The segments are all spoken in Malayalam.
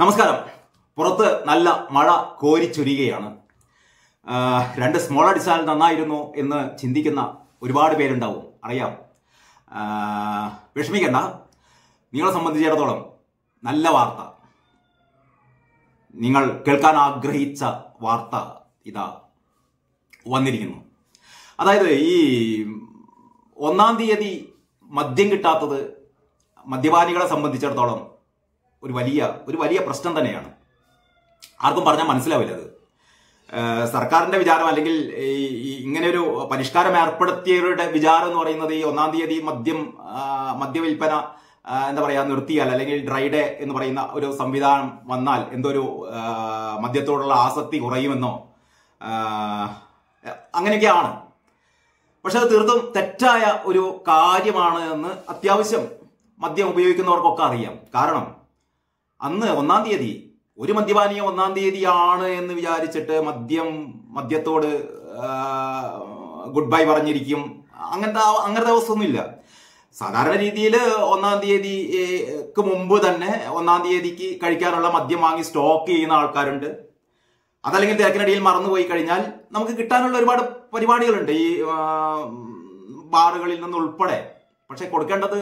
നമസ്കാരം. പുറത്ത് നല്ല മഴ കോരിച്ചൊരിയുകയാണ് രണ്ട് സ്മോൾ അടിച്ചാൽ നന്നായിരുന്നു എന്ന് ചിന്തിക്കുന്ന ഒരുപാട് പേരുണ്ടാവും. അറിയാം. വിഷമിക്കണ്ട. നിങ്ങളെ സംബന്ധിച്ചിടത്തോളം നല്ല വാർത്ത. നിങ്ങൾ കേൾക്കാൻ ആഗ്രഹിച്ച വാർത്ത ഇതാ വന്നിരിക്കുന്നു. അതായത് ഈ ഒന്നാം തീയതി മദ്യം കിട്ടാത്തത് മദ്യപാനികളെ സംബന്ധിച്ചിടത്തോളം ഒരു വലിയ ഒരു വലിയ പ്രശ്നം തന്നെയാണ്. ആർക്കും പറഞ്ഞാൽ മനസ്സിലാവില്ല അത്. സർക്കാരിന്റെ വിചാരം അല്ലെങ്കിൽ ഈ ഇങ്ങനെ ഒരു പരിഷ്കാരം ഏർപ്പെടുത്തിയവരുടെ വിചാരം എന്ന് പറയുന്നത് ഈ ഒന്നാം തീയതി മദ്യം മദ്യവില്പന എന്താ പറയാ നിർത്തിയാൽ അല്ലെങ്കിൽ ഡ്രൈ ഡേ എന്ന് പറയുന്ന ഒരു സംവിധാനം വന്നാൽ എന്തൊരു മദ്യത്തോടുള്ള ആസക്തി കുറയുമെന്നോ അങ്ങനെയൊക്കെയാണ്. പക്ഷെ അത് തീർത്തും തെറ്റായ ഒരു കാര്യമാണ് എന്ന് അത്യാവശ്യം മദ്യം ഉപയോഗിക്കുന്നവർക്കൊക്കെ അറിയാം. കാരണം അന്ന് ഒന്നാം തീയതി ഒരു മദ്യപാനീയം ഒന്നാം തീയതിയാണ് എന്ന് വിചാരിച്ചിട്ട് മദ്യം മദ്യത്തോട് ഗുഡ് ബൈ പറഞ്ഞിരിക്കും. അങ്ങനത്തെ അങ്ങനത്തെ അവസ്ഥ ഒന്നുമില്ല സാധാരണ രീതിയിൽ ഒന്നാം തീയതിക്ക് മുമ്പ് തന്നെ ഒന്നാം തീയതിക്ക് കഴിക്കാനുള്ള മദ്യം വാങ്ങി സ്റ്റോക്ക് ചെയ്യുന്ന ആൾക്കാരുണ്ട്. അതല്ലെങ്കിൽ തിരക്കിനിടയിൽ മറന്നുപോയി കഴിഞ്ഞാൽ നമുക്ക് കിട്ടാനുള്ള ഒരുപാട് പരിപാടികളുണ്ട്. ഈ ബാറുകളിൽ നിന്നുൾപ്പെടെ പക്ഷെ കൊടുക്കേണ്ടത്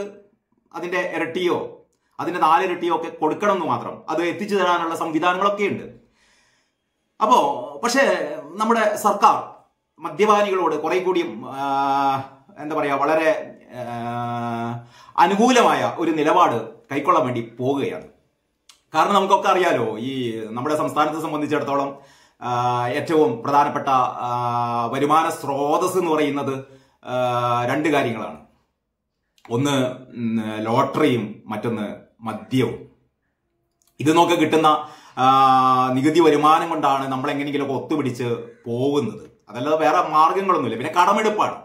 അതിന്റെ ഇരട്ടിയോ അതിന്റെ നാലിരട്ടിയോ ഒക്കെ കൊടുക്കണം എന്ന് മാത്രം. അത് എത്തിച്ചു തരാനുള്ള സംവിധാനങ്ങളൊക്കെ ഉണ്ട്. അപ്പോ പക്ഷേ നമ്മുടെ സർക്കാർ മദ്യപാനികളോട് കുറെ കൂടിയും എന്താ പറയാ വളരെ അനുകൂലമായ ഒരു നിലപാട് കൈക്കൊള്ളാൻ വേണ്ടി പോവുകയാണ്. കാരണം നമുക്കൊക്കെ അറിയാലോ ഈ നമ്മുടെ സംസ്ഥാനത്തെ സംബന്ധിച്ചിടത്തോളം ഏറ്റവും പ്രധാനപ്പെട്ട വരുമാന സ്രോതസ് എന്ന് പറയുന്നത് രണ്ട് കാര്യങ്ങളാണ്. ഒന്ന് ലോട്ടറിയും മറ്റൊന്ന് മദ്യവും. ഇത് നോക്കി കിട്ടുന്ന നികുതി വരുമാനം കൊണ്ടാണ് നമ്മൾ എങ്ങനെയെങ്കിലുമൊക്കെ ഒത്തുപിടിച്ച് പോകുന്നത്. അതല്ലാതെ വേറെ മാർഗങ്ങളൊന്നുമില്ല. പിന്നെ കടമെടുപ്പാണ്.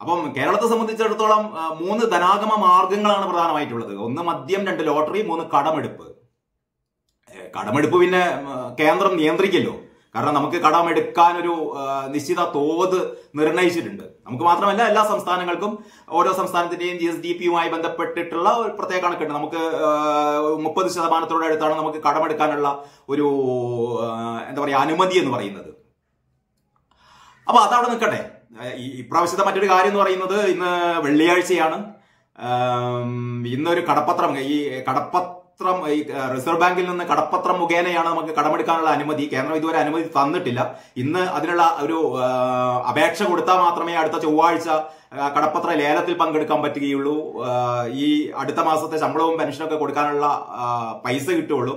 അപ്പം കേരളത്തെ സംബന്ധിച്ചിടത്തോളം മൂന്ന് ധനാഗമ മാർഗങ്ങളാണ് പ്രധാനമായിട്ടുള്ളത്. ഒന്ന് മദ്യം രണ്ട് ലോട്ടറി മൂന്ന് കടമെടുപ്പ്. കടമെടുപ്പ് പിന്നെ കേന്ദ്രം നിയന്ത്രിക്കല്ലോ. കാരണം നമുക്ക് കടമെടുക്കാൻ ഒരു നിശ്ചിത തോത് നിർണയിച്ചിട്ടുണ്ട്. നമുക്ക് മാത്രമല്ല എല്ലാ സംസ്ഥാനങ്ങൾക്കും ഓരോ സംസ്ഥാനത്തിന്റെയും ജി എസ് ഡി പിയുമായി ബന്ധപ്പെട്ടിട്ടുള്ള ഒരു പ്രത്യേക കണക്കുണ്ട്. നമുക്ക് മുപ്പത് ശതമാനത്തോടെ അടുത്താണ് നമുക്ക് കടമെടുക്കാനുള്ള ഒരു എന്താ പറയുക അനുമതി എന്ന് പറയുന്നത്. അപ്പൊ അതവിടെ നിൽക്കട്ടെ. ഇപ്രാവശ്യത്തെ മറ്റൊരു കാര്യം എന്ന് പറയുന്നത് ഇന്ന് വെള്ളിയാഴ്ചയാണ്. ഇന്നൊരു കടപ്പത്രം ഈ കടപ്പത്രം ഈ റിസർവ് ബാങ്കിൽ നിന്ന് കടപ്പത്രം മുഖേനയാണ് നമുക്ക് കടമെടുക്കാനുള്ള അനുമതി. കേന്ദ്രം ഇതുവരെ അനുമതി തന്നിട്ടില്ല. ഇന്ന് അതിനുള്ള ഒരു അപേക്ഷ കൊടുത്താൽ മാത്രമേ അടുത്ത ചൊവ്വാഴ്ച കടപ്പത്ര ലേലത്തിൽ പങ്കെടുക്കാൻ പറ്റുകയുള്ളൂ. ഈ അടുത്ത മാസത്തെ ശമ്പളവും പെൻഷനൊക്കെ കൊടുക്കാനുള്ള പൈസ കിട്ടുള്ളൂ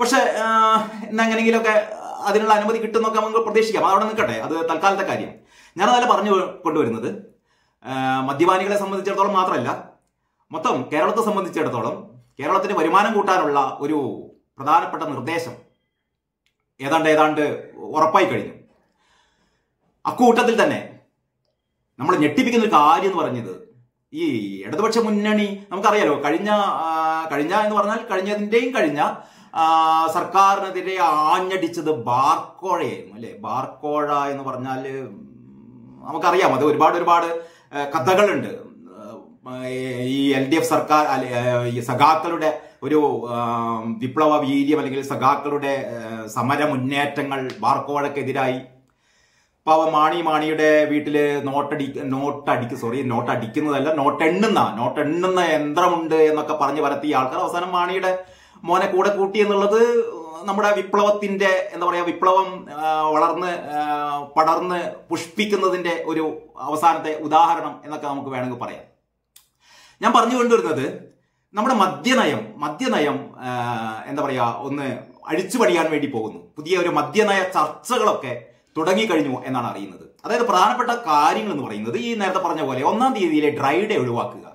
പക്ഷെ ഇന്ന് എങ്ങനെയെങ്കിലുമൊക്കെ അതിനുള്ള അനുമതി കിട്ടുന്നൊക്കെ നമുക്ക് പ്രതീക്ഷിക്കാം. അതവിടെ നിൽക്കട്ടെ. അത് തൽക്കാലത്തെ കാര്യം. ഞാനതല്ല പറഞ്ഞു കൊണ്ടുവരുന്നത്. മദ്യപാനികളെ സംബന്ധിച്ചിടത്തോളം മാത്രമല്ല മൊത്തം കേരളത്തെ സംബന്ധിച്ചിടത്തോളം കേരളത്തിന് വരുമാനം കൂട്ടാനുള്ള ഒരു പ്രധാനപ്പെട്ട നിർദ്ദേശം ഏതാണ്ട് ഏതാണ്ട് ഉറപ്പായി കഴിഞ്ഞു. അക്കൂട്ടത്തിൽ തന്നെ നമ്മൾ ഞെട്ടിപ്പിക്കുന്ന ഒരു കാര്യം എന്ന് പറഞ്ഞത് ഈ ഇടതുപക്ഷ മുന്നണി നമുക്കറിയാലോ കഴിഞ്ഞ കഴിഞ്ഞ എന്ന് പറഞ്ഞാൽ കഴിഞ്ഞതിന്റെയും കഴിഞ്ഞ സർക്കാരിനെതിരെ ആഞ്ഞടിച്ചത് ബാർക്കോഴയായിരുന്നു അല്ലെ? ബാർക്കോഴ എന്ന് പറഞ്ഞാൽ നമുക്കറിയാം അത് ഒരുപാട് ഒരുപാട് കഥകളുണ്ട്. ഈ എൽ ഡി എഫ് സർക്കാർ ഈ സഖാക്കളുടെ ഒരു വിപ്ലവ വീര്യം അല്ലെങ്കിൽ സഖാക്കളുടെ സമര മുന്നേറ്റങ്ങൾ ബാർക്കോഴക്കെതിരായി പാവ മാണി മാണിയുടെ വീട്ടിൽ നോട്ടടി നോട്ടടിക്ക് സോറി നോട്ടടിക്കുന്നതല്ല നോട്ടെണ്ണുന്ന നോട്ടെണ്ണുന്ന യന്ത്രമുണ്ട് എന്നൊക്കെ പറഞ്ഞ് വരത്തിയ ആൾക്കാർ അവസാനം മാണിയുടെ മോനെ കൂടെ കൂട്ടി എന്നുള്ളത് നമ്മുടെ വിപ്ലവത്തിന്റെ എന്താ പറയാ വിപ്ലവം വളർന്ന് പടർന്ന് പുഷ്പിക്കുന്നതിന്റെ ഒരു അവസാനത്തെ ഉദാഹരണം എന്നൊക്കെ നമുക്ക് വേണമെങ്കിൽ പറയാം. ഞാൻ പറഞ്ഞു കൊണ്ടുവരുന്നത് നമ്മുടെ മദ്യനയം മദ്യനയം എന്താ പറയുക ഒന്ന് അഴിച്ചു പണിയാൻ വേണ്ടി പോകുന്നു. പുതിയ ഒരു മദ്യനയ ചർച്ചകളൊക്കെ തുടങ്ങിക്കഴിഞ്ഞു എന്നാണ് അറിയുന്നത്. അതായത് പ്രധാനപ്പെട്ട കാര്യങ്ങൾ എന്ന് പറയുന്നത് ഈ നേരത്തെ പറഞ്ഞ പോലെ ഒന്നാം തീയതിയിലെ ഡ്രൈ ഡേ ഒഴിവാക്കുക.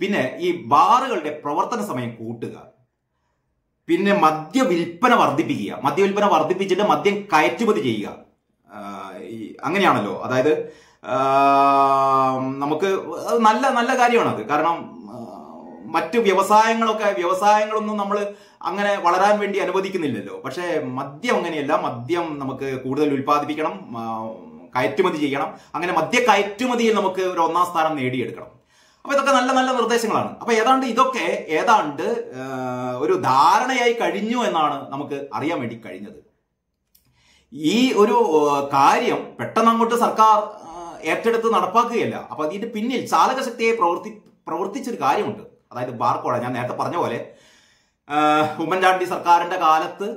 പിന്നെ ഈ ബാറുകളുടെ പ്രവർത്തന സമയം കൂട്ടുക. പിന്നെ മദ്യ വിൽപ്പന വർദ്ധിപ്പിക്കുക. മദ്യവിൽപ്പന വർദ്ധിപ്പിച്ചിട്ട് മദ്യം കയറ്റുമതി ചെയ്യുക. അങ്ങനെയാണല്ലോ. അതായത് നമുക്ക് നല്ല നല്ല കാര്യമാണ് അത് കാരണം മറ്റു വ്യവസായങ്ങളൊക്കെ വ്യവസായങ്ങളൊന്നും നമ്മൾ അങ്ങനെ വളരാൻ വേണ്ടി അനുവദിക്കുന്നില്ലല്ലോ. പക്ഷേ മദ്യം അങ്ങനെയല്ല. മദ്യം നമുക്ക് കൂടുതൽ ഉൽപ്പാദിപ്പിക്കണം. കയറ്റുമതി ചെയ്യണം. അങ്ങനെ മദ്യ കയറ്റുമതിയിൽ നമുക്ക് ഒരു ഒന്നാം സ്ഥാനം നേടിയെടുക്കണം. അപ്പൊ ഇതൊക്കെ നല്ല നല്ല നിർദ്ദേശങ്ങളാണ്. അപ്പൊ ഏതാണ്ട് ഇതൊക്കെ ഏതാണ്ട് ഒരു ധാരണയായി കഴിഞ്ഞു എന്നാണ് നമുക്ക് അറിയാൻ വേണ്ടി കഴിഞ്ഞത്. ഈ ഒരു കാര്യം പെട്ടെന്ന് അങ്ങോട്ട് സർക്കാർ ഏറ്റെടുത്ത് നടപ്പാക്കുകയല്ല. അപ്പൊ അതിന്റെ പിന്നിൽ ചാലകശക്തിയെ പ്രവർത്തി പ്രവർത്തിച്ചൊരു കാര്യമുണ്ട്. അതായത് ബാർക്കോട ഞാൻ നേരത്തെ പറഞ്ഞ പോലെ ഉമ്മൻചാണ്ടി സർക്കാരിന്റെ കാലത്ത്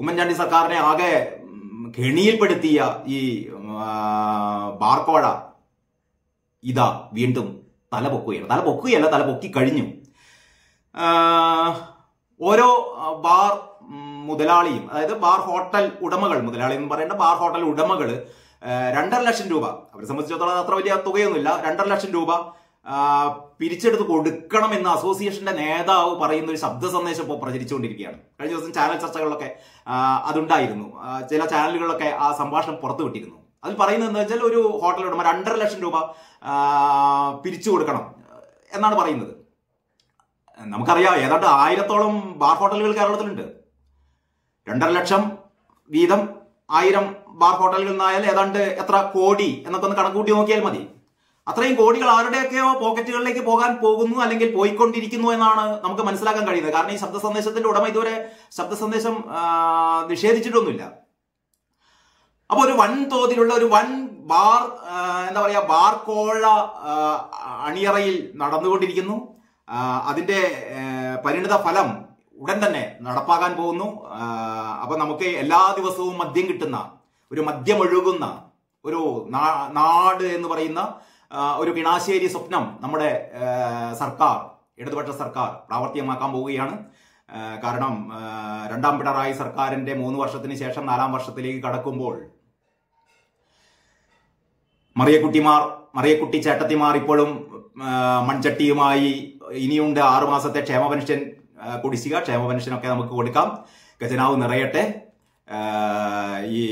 ഉമ്മൻചാണ്ടി സർക്കാരിനെ ആകെ കെണിയിൽപ്പെടുത്തിയ ഈ ബാർക്കോട ഇതാ വീണ്ടും തല പൊക്കുകയാണ്. തല പൊക്കുകയല്ല തല പൊക്കി കഴിഞ്ഞു. ഓരോ ബാർ മുതലാളിയും അതായത് ബാർ ഹോട്ടൽ ഉടമകൾ മുതലാളി എന്ന് പറയേണ്ട ബാർ ഹോട്ടൽ ഉടമകൾ രണ്ടര ലക്ഷം രൂപ. അവരെ സംബന്ധിച്ചിടത്തോളം അത്ര വലിയ തുകയൊന്നുമില്ല. രണ്ടര ലക്ഷം രൂപ പിരിച്ചെടുത്ത് കൊടുക്കണം എന്ന് അസോസിയേഷന്റെ നേതാവ് പറയുന്ന ഒരു ശബ്ദ സന്ദേശം ഇപ്പോൾ പ്രചരിച്ചുകൊണ്ടിരിക്കുകയാണ്. കഴിഞ്ഞ ദിവസം ചാനൽ ചർച്ചകളിലൊക്കെ അതുണ്ടായിരുന്നു. ചില ചാനലുകളിലൊക്കെ ആ സംഭാഷണം പുറത്തു വിട്ടിരുന്നു. അതിൽ പറയുന്നത് എന്താ വെച്ചാൽ ഒരു ഹോട്ടലുടമ രണ്ടര ലക്ഷം രൂപ പിരിച്ചു കൊടുക്കണം എന്നാണ് പറയുന്നത്. നമുക്കറിയാം ഏതാണ്ട് ആയിരത്തോളം ബാർ ഹോട്ടലുകൾ കേരളത്തിലുണ്ട്. രണ്ടര ലക്ഷം വീതം ആയിരം ബാർ ഹോട്ടലുകളിൽ നിന്നായാൽ ഏതാണ്ട് എത്ര കോടി എന്നൊക്കെ ഒന്ന് കണക്കൂട്ടി നോക്കിയാൽ മതി. അത്രയും കോടികൾ ആരുടെയൊക്കെയോ പോക്കറ്റുകളിലേക്ക് പോകാൻ പോകുന്നു അല്ലെങ്കിൽ പോയിക്കൊണ്ടിരിക്കുന്നു എന്നാണ് നമുക്ക് മനസ്സിലാക്കാൻ കഴിയുന്നത്. കാരണം ഈ ശബ്ദ സന്ദേശത്തിന്റെ ഉടമ ഇതുവരെ ശബ്ദ സന്ദേശം നിഷേധിച്ചിട്ടൊന്നുമില്ല. അപ്പൊ ഒരു വൻ തോതിലുള്ള ഒരു വൻ ബാർ എന്താ പറയാ ബാർ കോഴ അണിയറയിൽ നടന്നുകൊണ്ടിരിക്കുന്നു. അതിന്റെ പരിണിത ഫലം ഉടൻ തന്നെ നടപ്പാക്കാൻ പോകുന്നു. അപ്പൊ നമുക്ക് എല്ലാ ദിവസവും മദ്യം കിട്ടുന്ന ഒരു മദ്യമൊഴുകുന്ന ഒരു നാട് എന്ന് പറയുന്ന ഒരു കിണാശ്ശേരി സ്വപ്നം നമ്മുടെ സർക്കാർ ഇടതുപക്ഷ സർക്കാർ പ്രാവർത്തികമാക്കാൻ പോവുകയാണ്. കാരണം രണ്ടാം പിണറായി സർക്കാരിന്റെ മൂന്ന് വർഷത്തിന് ശേഷം നാലാം വർഷത്തിലേക്ക് കടക്കുമ്പോൾ മറിയക്കുട്ടിമാർ മറിയക്കുട്ടി ചേട്ടത്തിമാർ ഇപ്പോഴും മൺചട്ടിയുമായി ഇനിയുണ്ട് ആറുമാസത്തെ ക്ഷേമ പെൻഷൻ കുടിശ്ശിക. ക്ഷേമ പെൻഷനൊക്കെ നമുക്ക് കൊടുക്കാം. ഖജനാവ് നിറയട്ടെ. ഈ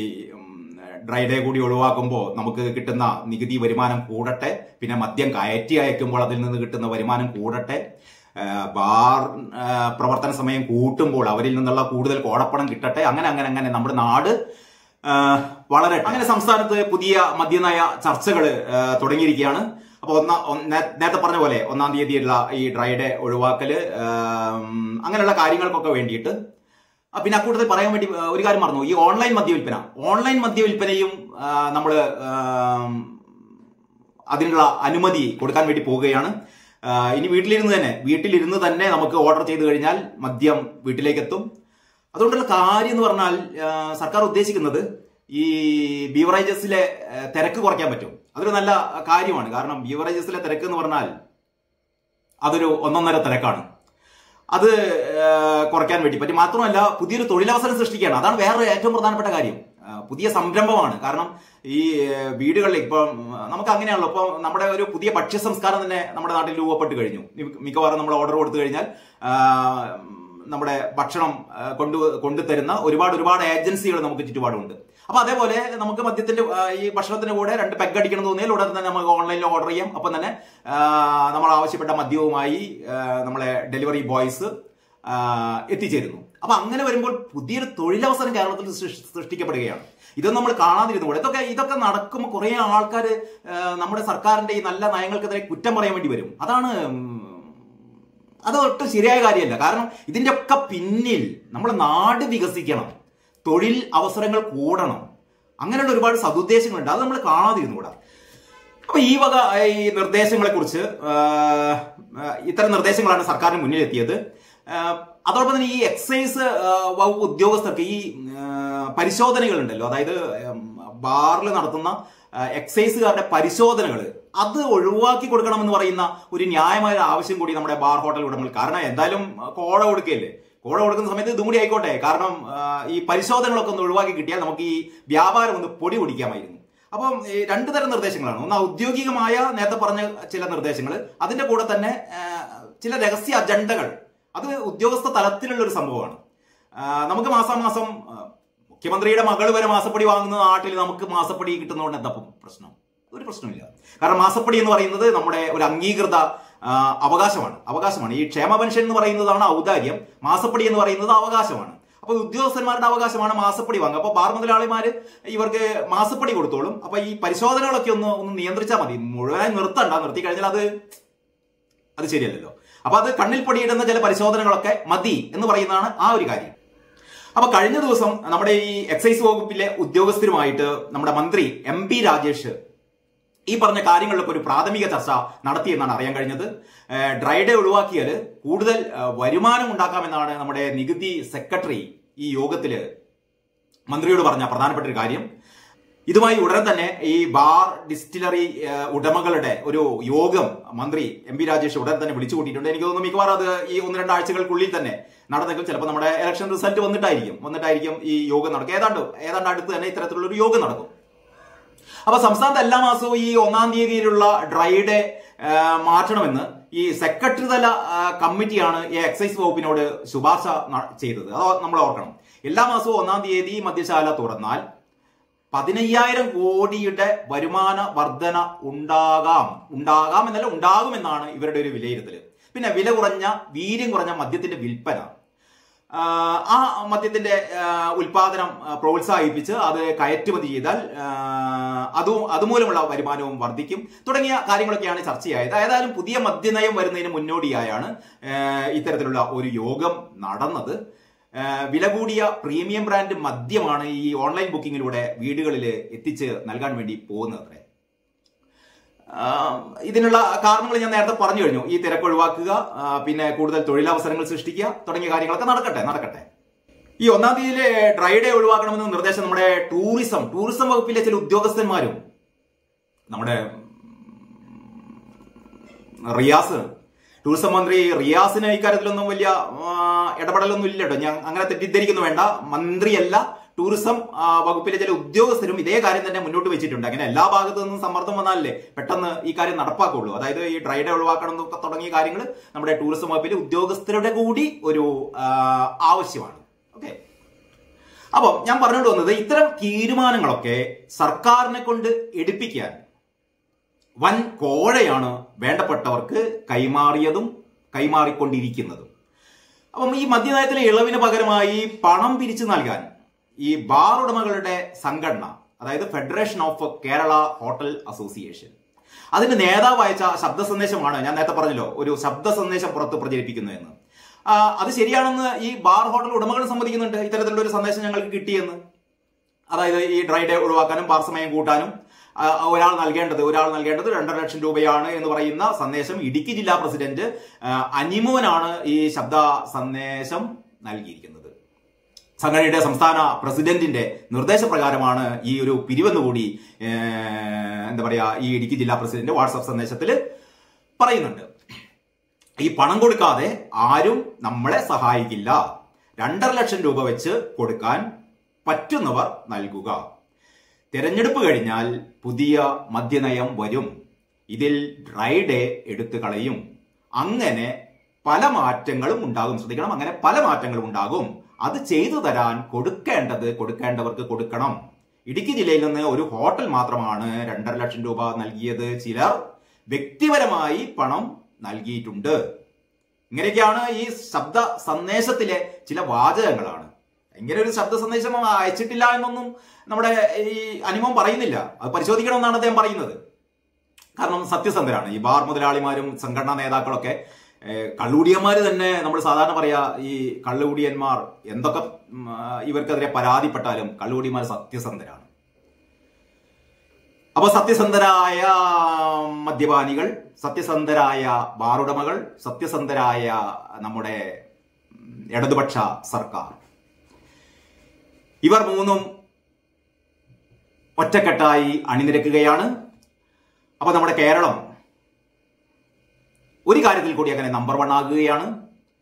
ഡ്രൈ ഡേ കൂടി ഒഴിവാക്കുമ്പോൾ നമുക്ക് കിട്ടുന്ന നികുതി വരുമാനം കൂടട്ടെ. പിന്നെ മദ്യം കയറ്റി അയക്കുമ്പോൾ അതിൽ നിന്ന് കിട്ടുന്ന വരുമാനം കൂടട്ടെ. ബാർ പ്രവർത്തന സമയം കൂട്ടുമ്പോൾ അവരിൽ നിന്നുള്ള കൂടുതൽ കോടപ്പണം കിട്ടട്ടെ. അങ്ങനെ അങ്ങനെ അങ്ങനെ നമ്മുടെ നാട് വളരെ അങ്ങനെ സംസ്ഥാനത്ത് പുതിയ മദ്യനയ ചർച്ചകൾ തുടങ്ങിയിരിക്കുകയാണ്. അപ്പോൾ ഒന്നാ നേരത്തെ പറഞ്ഞ പോലെ ഒന്നാം തീയതിയുള്ള ഈ ഡ്രൈ ഡേ ഒഴിവാക്കൽ അങ്ങനെയുള്ള കാര്യങ്ങൾക്കൊക്കെ വേണ്ടിയിട്ട് പിന്നെ അക്കൂട്ടത്തിൽ പറയാൻ വേണ്ടി ഒരു കാര്യം പറഞ്ഞു ഈ ഓൺലൈൻ മദ്യവിൽപ്പന. ഓൺലൈൻ മദ്യവിൽപ്പനയും നമ്മൾ അതിനുള്ള അനുമതി കൊടുക്കാൻ വേണ്ടി പോവുകയാണ്. ഇനി വീട്ടിലിരുന്ന് തന്നെ വീട്ടിലിരുന്ന് തന്നെ നമുക്ക് ഓർഡർ ചെയ്ത് കഴിഞ്ഞാൽ മദ്യം വീട്ടിലേക്ക് എത്തും അതുകൊണ്ടുള്ള കാര്യം എന്ന് പറഞ്ഞാൽ സർക്കാർ ഉദ്ദേശിക്കുന്നത് ഈ ബീവറേജസിലെ തിരക്ക് കുറയ്ക്കാൻ പറ്റും. അതൊരു നല്ല കാര്യമാണ്. കാരണം ബീവറേജസിലെ തിരക്ക് എന്ന് പറഞ്ഞാൽ അതൊരു ഒന്നൊന്നര തിരക്കാണ്. അത് കുറയ്ക്കാൻ വേണ്ടി പറ്റും. മാത്രമല്ല പുതിയൊരു തൊഴിലവസരം സൃഷ്ടിക്കുകയാണ്. അതാണ് വേറെ ഏറ്റവും പ്രധാനപ്പെട്ട കാര്യം. പുതിയ സംരംഭമാണ്. കാരണം ഈ വീടുകളിൽ ഇപ്പം നമുക്ക് അങ്ങനെയാണല്ലോ. ഇപ്പം നമ്മുടെ ഒരു പുതിയ ഭക്ഷ്യ സംസ്കാരം തന്നെ നമ്മുടെ നാട്ടിൽ രൂപപ്പെട്ട് കഴിഞ്ഞു. മിക്ക- മിക്കവാറും നമ്മൾ ഓർഡർ കൊടുത്തു കഴിഞ്ഞാൽ നമ്മുടെ ഭക്ഷണം കൊണ്ടു കൊണ്ടുതരുന്ന ഒരുപാട് ഒരുപാട് ഏജൻസികൾ നമുക്ക് ചുറ്റുപാടുണ്ട് അപ്പൊ അതേപോലെ നമുക്ക് മദ്യത്തിന്റെ ഈ ഭക്ഷണത്തിന്റെ കൂടെ രണ്ട് പെഗ് അടിക്കണം തോന്നിയാൽ ഉടൻ തന്നെ നമുക്ക് ഓൺലൈനിൽ ഓർഡർ ചെയ്യാം. അപ്പം തന്നെ നമ്മൾ ആവശ്യപ്പെട്ട മദ്യവുമായി നമ്മളെ ഡെലിവറി ബോയ്സ് എത്തിച്ചേരുന്നു. അപ്പൊ അങ്ങനെ വരുമ്പോൾ പുതിയൊരു തൊഴിലവസരം കേരളത്തിൽ സൃഷ്ടിക്കപ്പെടുകയാണ്. ഇതൊന്നും നമ്മൾ കാണാതിരുന്നു കൂടെ ഇതൊക്കെ ഇതൊക്കെ നടക്കുമ്പോൾ കുറെ ആൾക്കാർ നമ്മുടെ സർക്കാരിന്റെ ഈ നല്ല നയങ്ങൾക്കെതിരെ കുറ്റം പറയാൻ വേണ്ടി വരും. അതാണ് അത് ഒട്ടും ശരിയായ കാര്യമല്ല. കാരണം ഇതിന്റെ ഒക്കെ പിന്നിൽ നമ്മുടെ നാട് വികസിക്കണം. തൊഴിൽ അവസരങ്ങൾ കൂടണം. അങ്ങനെയുള്ള ഒരുപാട് സതുദ്ദേശങ്ങളുണ്ട്. അത് നമ്മൾ കാണാതിരുന്നുകൂടാ. അപ്പൊ ഈ വക ഈ നിർദ്ദേശങ്ങളെ കുറിച്ച് ഇത്തരം നിർദ്ദേശങ്ങളാണ് സർക്കാരിന് മുന്നിലെത്തിയത്. അതോടൊപ്പം തന്നെ ഈ എക്സൈസ് വകുപ്പ് ഉദ്യോഗസ്ഥർക്ക് ഈ പരിശോധനകൾ ഉണ്ടല്ലോ അതായത് ബാറിൽ നടത്തുന്ന എക്സൈസുകാരുടെ പരിശോധനകൾ അത് ഒഴിവാക്കി കൊടുക്കണമെന്ന് പറയുന്ന ഒരു ന്യായമായ ആവശ്യം കൂടി നമ്മുടെ ബാർ ഹോട്ടൽ ഉടമകൾ കാരണം എന്തായാലും കോട കൊടുക്കുകയല്ലേ കോഴ കൊടുക്കുന്ന സമയത്ത് ഇതും കൂടി ആയിക്കോട്ടെ. കാരണം ഈ പരിശോധനകളൊക്കെ ഒന്ന് ഒഴിവാക്കി കിട്ടിയാൽ നമുക്ക് ഈ വ്യാപാരം ഒന്ന് പൊടി പിടിക്കാമായിരുന്നു. അപ്പം രണ്ട് തരം നിർദ്ദേശങ്ങളാണ്. ഒന്ന് ഔദ്യോഗികമായ നേരത്തെ പറഞ്ഞ ചില നിർദ്ദേശങ്ങൾ അതിന്റെ കൂടെ തന്നെ ചില രഹസ്യ അജണ്ടകൾ. അത് ഉദ്യോഗസ്ഥ തലത്തിലുള്ള ഒരു സംഭവമാണ് നമുക്ക് മാസാമാസം മുഖ്യമന്ത്രിയുടെ മകൾ വരെ മാസപ്പടി വാങ്ങുന്ന നാട്ടിൽ നമുക്ക് മാസപ്പടി കിട്ടുന്നതുകൊണ്ട് എന്താ പ്രശ്നം? ഒരു പ്രശ്നമില്ല കാരണം മാസപ്പടി എന്ന് പറയുന്നത് നമ്മുടെ ഒരു അംഗീകൃത അവകാശമാണ്. അവകാശമാണ്. ഈ ക്ഷേമ പെൻഷൻ എന്ന് പറയുന്നതാണ് ഔദാര്യം. മാസപ്പടി എന്ന് പറയുന്നത് അവകാശമാണ്. അപ്പൊ ഉദ്യോഗസ്ഥന്മാരുടെ അവകാശമാണ് മാസപ്പടി വാങ്ങുക. അപ്പൊ ബാർ മുതലാളിമാർ ഇവർക്ക് മാസപ്പടി കൊടുത്തോളും. അപ്പൊ ഈ പരിശോധനകളൊക്കെ ഒന്ന് ഒന്ന് നിയന്ത്രിച്ചാൽ മതി. മുഴുവനായി നിർത്തണ്ട. നിർത്തി കഴിഞ്ഞാൽ അത് അത് ശരിയല്ലല്ലോ. അപ്പൊ അത് കണ്ണിൽ പൊടിയിടുന്ന ചില പരിശോധനകളൊക്കെ മതി എന്ന് പറയുന്നതാണ് ആ ഒരു കാര്യം. അപ്പൊ കഴിഞ്ഞ ദിവസം നമ്മുടെ ഈ എക്സൈസ് വകുപ്പിലെ ഉദ്യോഗസ്ഥരുമായിട്ട് നമ്മുടെ മന്ത്രി എം പി രാജേഷ് ഈ പറഞ്ഞ കാര്യങ്ങളിലൊക്കെ ഒരു പ്രാഥമിക ചർച്ച നടത്തിയെന്നാണ് അറിയാൻ കഴിഞ്ഞത്. ഡ്രൈ ഡേ ഒഴിവാക്കിയാൽ കൂടുതൽ വരുമാനം ഉണ്ടാക്കാമെന്നാണ് നമ്മുടെ നികുതി സെക്രട്ടറി ഈ യോഗത്തിൽ മന്ത്രിയോട് പറഞ്ഞ പ്രധാനപ്പെട്ട ഒരു കാര്യം. ഇതുമായി ഉടനെ തന്നെ ഈ ബാർ ഡിസ്റ്റിലറി ഉടമകളുടെ ഒരു യോഗം മന്ത്രി എം പി രാജേഷ് ഉടനെ തന്നെ വിളിച്ചു കൂട്ടിയിട്ടുണ്ട് എനിക്ക് തോന്നുന്നു മിക്കവാറും അത് ഈ ഒന്ന് രണ്ടാഴ്ചകൾക്കുള്ളിൽ തന്നെ നടന്നേക്കും. ചിലപ്പോൾ നമ്മുടെ ഇലക്ഷൻ റിസൾട്ട് വന്നിട്ടായിരിക്കും. വന്നിട്ടായിരിക്കും ഈ യോഗം നടക്കും. ഏതാണ്ട് ഏതാണ്ട് അടുത്ത് തന്നെ ഇത്തരത്തിലുള്ള ഒരു യോഗം നടക്കും. അപ്പൊ സംസ്ഥാനത്ത് എല്ലാ മാസവും ഈ ഒന്നാം തീയതിയിലുള്ള ഡ്രൈ ഡേ മാറ്റണമെന്ന് ഈ സെക്രട്ടറി തല കമ്മിറ്റിയാണ് ഈ എക്സൈസ് വകുപ്പിനോട് ശുപാർശ ചെയ്തത്. അത് നമ്മൾ ഓർക്കണം. എല്ലാ മാസവും ഒന്നാം തീയതി മദ്യശാല തുറന്നാൽ പതിനയ്യായിരം കോടിയുടെ വരുമാന വർധന ഉണ്ടാകാം. ഉണ്ടാകാം എന്നല്ല ഉണ്ടാകുമെന്നാണ് ഇവരുടെ ഒരു വിലയിരുത്തൽ പിന്നെ വില കുറഞ്ഞ വീര്യം കുറഞ്ഞ മദ്യത്തിന്റെ വിൽപ്പന. ആ, മദ്യത്തിന്റെ ഉൽപാദനം പ്രോത്സാഹിപ്പിച്ച് അത് കയറ്റുമതി ചെയ്താൽ അതും അതുമൂലമുള്ള വരുമാനവും വർദ്ധിക്കും. തുടങ്ങിയ കാര്യങ്ങളൊക്കെയാണ് ചർച്ചയായത്. ഏതായാലും പുതിയ മദ്യനയം വരുന്നതിന് മുന്നോടിയായാണ് ഇത്തരത്തിലുള്ള ഒരു യോഗം നടന്നത്. വില കൂടിയ പ്രീമിയം ബ്രാൻഡ് മദ്യമാണ് ഈ ഓൺലൈൻ ബുക്കിങ്ങിലൂടെ വീടുകളിൽ എത്തിച്ച് നൽകാൻ വേണ്ടി പോകുന്നത് ഇതിനുള്ള കാരണങ്ങൾ ഞാൻ നേരത്തെ പറഞ്ഞു കഴിഞ്ഞു. ഈ തിരക്ക് ഒഴിവാക്കുക പിന്നെ കൂടുതൽ തൊഴിലവസരങ്ങൾ സൃഷ്ടിക്കുക തുടങ്ങിയ കാര്യങ്ങളൊക്കെ നടക്കട്ടെ നടക്കട്ടെ. ഈ ഒന്നാം തീയതിയിലെ ഡ്രൈ ഡേ ഒഴിവാക്കണമെന്ന നിർദ്ദേശം നമ്മുടെ ടൂറിസം ടൂറിസം വകുപ്പിലെ ചില ഉദ്യോഗസ്ഥന്മാരും നമ്മുടെ റിയാസ് ടൂറിസം മന്ത്രി റിയാസിന് ഇക്കാര്യത്തിലൊന്നും വലിയ ഇടപെടലൊന്നും ഇല്ലട്ടോ ഞാൻ അങ്ങനെ തെറ്റിദ്ധരിക്കുന്നു വേണ്ട. മന്ത്രിയല്ല ടൂറിസം വകുപ്പിലെ ചില ഉദ്യോഗസ്ഥരും ഇതേ കാര്യം തന്നെ മുന്നോട്ട് വെച്ചിട്ടുണ്ട്. അങ്ങനെ എല്ലാ ഭാഗത്തു നിന്നും സമ്മർദ്ദം വന്നാലല്ലേ പെട്ടെന്ന് ഈ കാര്യം നടപ്പാക്കുള്ളൂ. അതായത് ഈ ഡ്രൈ ഡേ ഒഴിവാക്കണം എന്നൊക്കെ തുടങ്ങിയ കാര്യങ്ങൾ നമ്മുടെ ടൂറിസം വകുപ്പിലെ ഉദ്യോഗസ്ഥരുടെ കൂടി ഒരു ആവശ്യമാണ്. ഓക്കെ? അപ്പോൾ ഞാൻ പറഞ്ഞുകൊണ്ട് വന്നത് ഇത്തരം തീരുമാനങ്ങളൊക്കെ സർക്കാരിനെ കൊണ്ട് എടുപ്പിക്കാൻ വൻ കോഴയാണ് വേണ്ടപ്പെട്ടവർക്ക് കൈമാറിയതും കൈമാറിക്കൊണ്ടിരിക്കുന്നതും. അപ്പം ഈ മദ്യനയത്തിലെ ഇളവിന് പകരമായി പണം പിരിച്ചു നൽകാൻ ഈ ബാർ ഉടമകളുടെ സംഘടന അതായത് federation of Kerala hotel association അതിന്റെ നേതാവ് അയച്ച ശബ്ദ സന്ദേശമാണ് ഞാൻ നേരത്തെ പറഞ്ഞല്ലോ ഒരു ശബ്ദ സന്ദേശം പുറത്ത് പ്രചരിപ്പിക്കുന്നതെന്ന് അത് ശരിയാണെന്ന് ഈ ബാർ ഹോട്ടൽ ഉടമകൾ സമ്മതിക്കുന്നുണ്ട് ഇത്തരത്തിലുള്ള ഒരു സന്ദേശം ഞങ്ങൾക്ക് കിട്ടിയെന്ന്. അതായത് ഈ ഡ്രൈ ഡേ ഒഴിവാക്കാനും ബാർ സമയം കൂട്ടാനും ഒരാൾ നൽകേണ്ടത് ഒരാൾ നൽകേണ്ടത് രണ്ടര ലക്ഷം രൂപയാണ് എന്ന് പറയുന്ന സന്ദേശം ഇടുക്കി ജില്ലാ പ്രസിഡന്റ് അനിമോനാണ് ഈ ശബ്ദ സന്ദേശം നൽകിയിരിക്കുന്നത്. സംഘടനയുടെ സംസ്ഥാന പ്രസിഡന്റിന്റെ നിർദ്ദേശപ്രകാരമാണ് ഈ ഒരു പിരിവെന്ന് കൂടി എന്താ പറയാ ഈ ഇടുക്കി ജില്ലാ പ്രസിഡന്റ് വാട്സപ്പ് സന്ദേശത്തിൽ പറയുന്നുണ്ട്. ഈ പണം കൊടുക്കാതെ ആരും നമ്മളെ സഹായിക്കില്ല. രണ്ടര ലക്ഷം രൂപ വെച്ച് കൊടുക്കാൻ പറ്റുന്നവർ നൽകുക. തിരഞ്ഞെടുപ്പ് കഴിഞ്ഞാൽ പുതിയ മദ്യനയം വരും. ഇതിൽ ഡ്രൈ ഡേ എടുത്തു കളയും. അങ്ങനെ പല മാറ്റങ്ങളും ഉണ്ടാകും. ശ്രദ്ധിക്കണം അങ്ങനെ പല മാറ്റങ്ങളും ഉണ്ടാകും. അത് ചെയ്തു തരാൻ കൊടുക്കേണ്ടത് കൊടുക്കേണ്ടവർക്ക് കൊടുക്കണം. ഇടുക്കി ജില്ലയിൽ നിന്ന് ഒരു ഹോട്ടൽ മാത്രമാണ് രണ്ടര ലക്ഷം രൂപ നൽകിയത്. ചിലർ വ്യക്തിപരമായി പണം നൽകിയിട്ടുണ്ട്. ഇങ്ങനെയൊക്കെയാണ് ഈ ശബ്ദ സന്ദേശത്തിലെ ചില വാചകങ്ങളാണ്. ഇങ്ങനെ ഒരു ശബ്ദ സന്ദേശം അയച്ചിട്ടില്ല എന്നൊന്നും നമ്മുടെ ഈ അനുഭവം പറയുന്നില്ല. അത് പരിശോധിക്കണമെന്നാണ് അദ്ദേഹം പറയുന്നത്. കാരണം സത്യസന്ധരാണ്. ഈ ബാർ മുതലാളിമാരും സംഘടനാ നേതാക്കളൊക്കെ ഏഹ്, കള്ളുകുടിയന്മാര് തന്നെ നമ്മൾ സാധാരണ പറയാ ഈ കള്ളുകുടിയന്മാർ എന്തൊക്കെ ഇവർക്കെതിരെ പരാതിപ്പെട്ടാലും കള്ളുകൂടിയന്മാർ സത്യസന്ധരാണ്. അപ്പൊ സത്യസന്ധരായ മദ്യപാനികൾ സത്യസന്ധരായ ബാറുടമകൾ സത്യസന്ധരായ നമ്മുടെ ഇടതുപക്ഷ സർക്കാർ. ഇവർ മൂന്നും ഒറ്റക്കെട്ടായി അണിനിരക്കുകയാണ്. അപ്പൊ നമ്മുടെ കേരളം ഒരു കാര്യത്തിൽ കൂടി അങ്ങനെ നമ്പർ വൺ ആകുകയാണ്.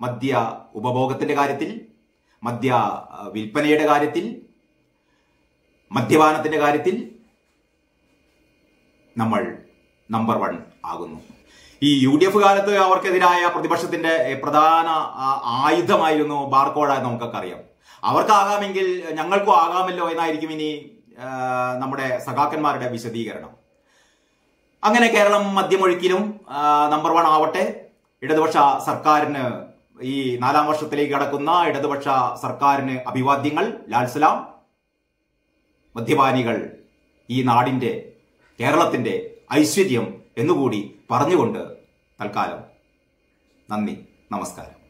മദ്യ ഉപഭോഗത്തിന്റെ കാര്യത്തിൽ മദ്യ വിൽപ്പനയുടെ കാര്യത്തിൽ മദ്യപാനത്തിന്റെ കാര്യത്തിൽ നമ്മൾ നമ്പർ വൺ ആകുന്നു. ഈ യു ഡി എഫ് കാലത്ത് അവർക്കെതിരായ പ്രതിപക്ഷത്തിന്റെ പ്രധാന ആയുധമായിരുന്നു ബാർക്കോഴ എന്ന് നമുക്കൊക്കെ അറിയാം അവർക്കാകാമെങ്കിൽ ഞങ്ങൾക്കും ആകാമല്ലോ എന്നായിരിക്കും ഇനി നമ്മുടെ സഖാക്കന്മാരുടെ വിശദീകരണം. അങ്ങനെ കേരളം മദ്യമൊഴുക്കിലും നമ്പർ വൺ ആവട്ടെ. ഇടതുപക്ഷ സർക്കാരിന് ഈ നാലാം വർഷത്തിലേക്ക് കടക്കുന്ന ഇടതുപക്ഷ സർക്കാരിന് അഭിവാദ്യങ്ങൾ. ലാൽസലാം മദ്യപാനികൾ ഈ നാടിന്റെ കേരളത്തിന്റെ ഐശ്വര്യം എന്നുകൂടി പറഞ്ഞുകൊണ്ട് തൽക്കാലം നന്ദി നമസ്കാരം.